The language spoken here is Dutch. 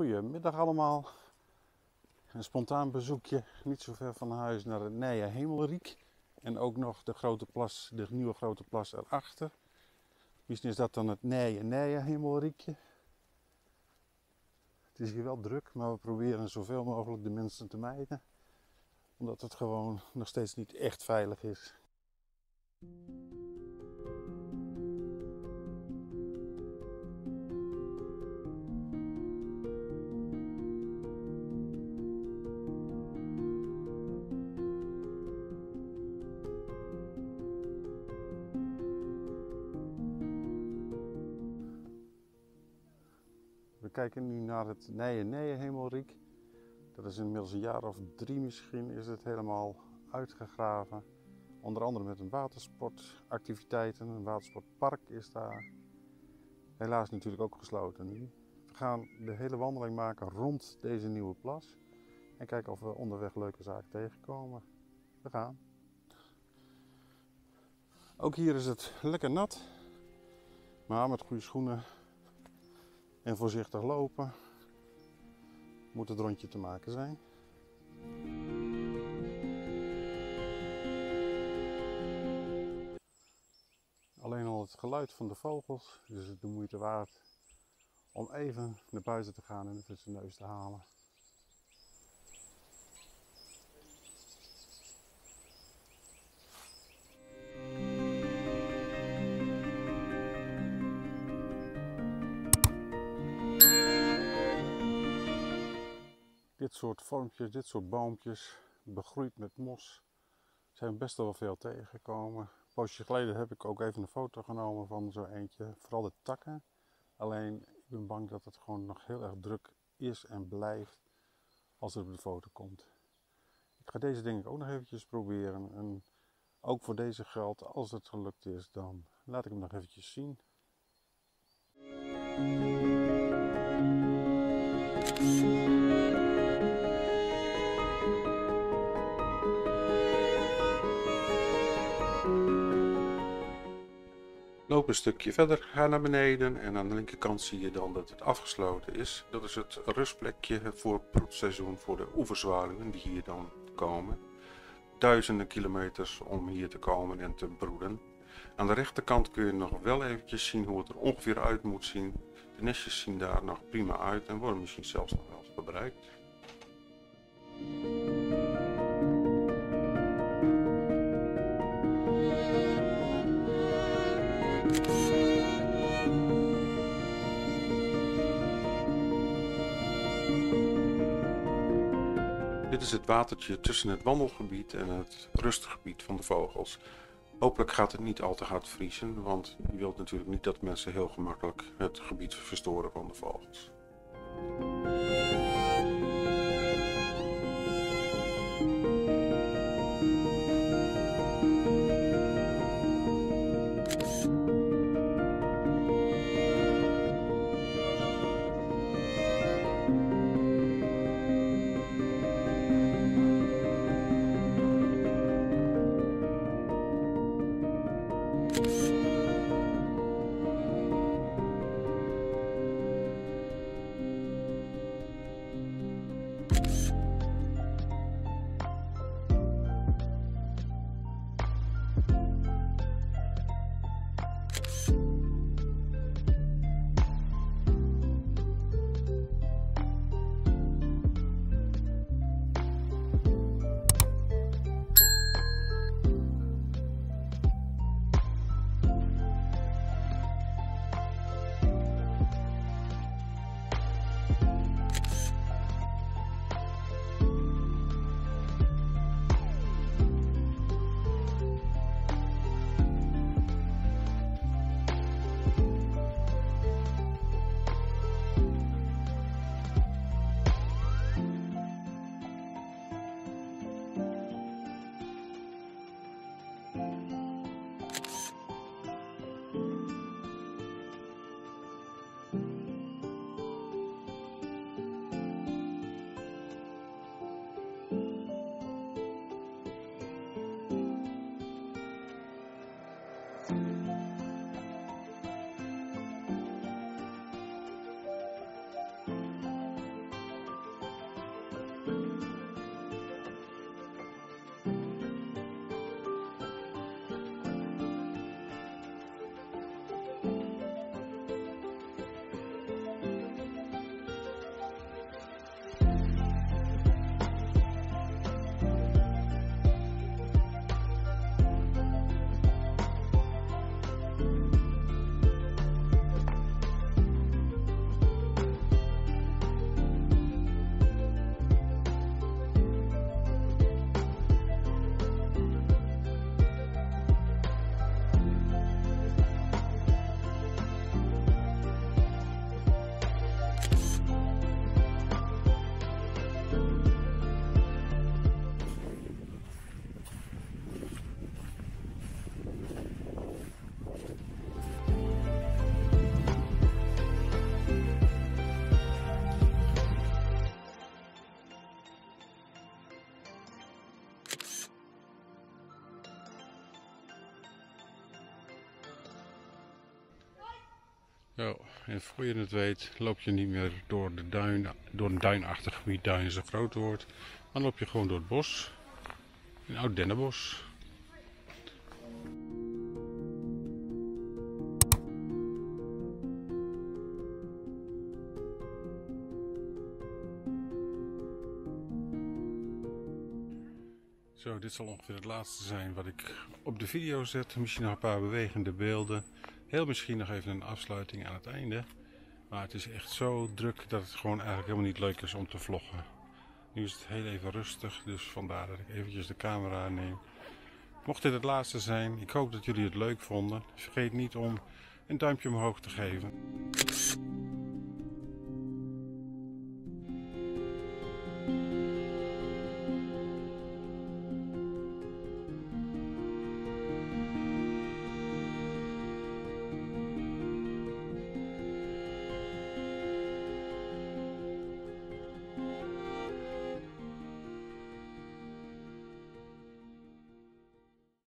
Goedemiddag allemaal. Een spontaan bezoekje, niet zo ver van huis, naar het Nije Hemelriek. En ook nog de grote plas, de nieuwe grote plas erachter. Misschien is dat dan het Nije Nije Hemelriekje. Het is hier wel druk, maar we proberen zoveel mogelijk de mensen te mijden. Omdat het gewoon nog steeds niet echt veilig is. We kijken nu naar het Nije Nije Hemelriek. Dat is inmiddels een jaar of drie misschien is het helemaal uitgegraven. Onder andere met een watersportactiviteiten. Een watersportpark is daar. Helaas natuurlijk ook gesloten nu. We gaan de hele wandeling maken rond deze nieuwe plas. En kijken of we onderweg leuke zaken tegenkomen. We gaan. Ook hier is het lekker nat. Maar met goede schoenen en voorzichtig lopen moet het rondje te maken zijn. Alleen al het geluid van de vogels is het de moeite waard om even naar buiten te gaan en een frisse neus te halen. Dit soort vormpjes, dit soort boompjes, begroeid met mos, zijn best wel veel tegengekomen. Een poosje geleden heb ik ook even een foto genomen van zo eentje, vooral de takken. Alleen ik ben bang dat het gewoon nog heel erg druk is en blijft als het op de foto komt. Ik ga deze denk ik ook nog eventjes proberen. En ook voor deze geldt, als het gelukt is, dan laat ik hem nog eventjes zien. Een stukje verder, ga naar beneden en aan de linkerkant zie je dan dat het afgesloten is. Dat is het rustplekje voor het broedseizoen voor de oeverzwaluwen die hier dan komen. Duizenden kilometers om hier te komen en te broeden. Aan de rechterkant kun je nog wel eventjes zien hoe het er ongeveer uit moet zien. De nestjes zien daar nog prima uit en worden misschien zelfs nog wel gebruikt. Dit is het watertje tussen het wandelgebied en het rustgebied van de vogels. Hopelijk gaat het niet al te hard vriezen, want je wilt natuurlijk niet dat mensen heel gemakkelijk het gebied verstoren van de vogels. Zo, en voor je het weet loop je niet meer door, de duin, door een duinachtig gebied, duin een groot woord. Dan loop je gewoon door het bos, een oud dennenbos. Zo, dit zal ongeveer het laatste zijn wat ik op de video zet. Misschien nog een paar bewegende beelden. Heel misschien nog even een afsluiting aan het einde. Maar het is echt zo druk dat het gewoon eigenlijk helemaal niet leuk is om te vloggen. Nu is het heel even rustig, dus vandaar dat ik eventjes de camera neem. Mocht dit het laatste zijn, ik hoop dat jullie het leuk vonden. Vergeet niet om een duimpje omhoog te geven.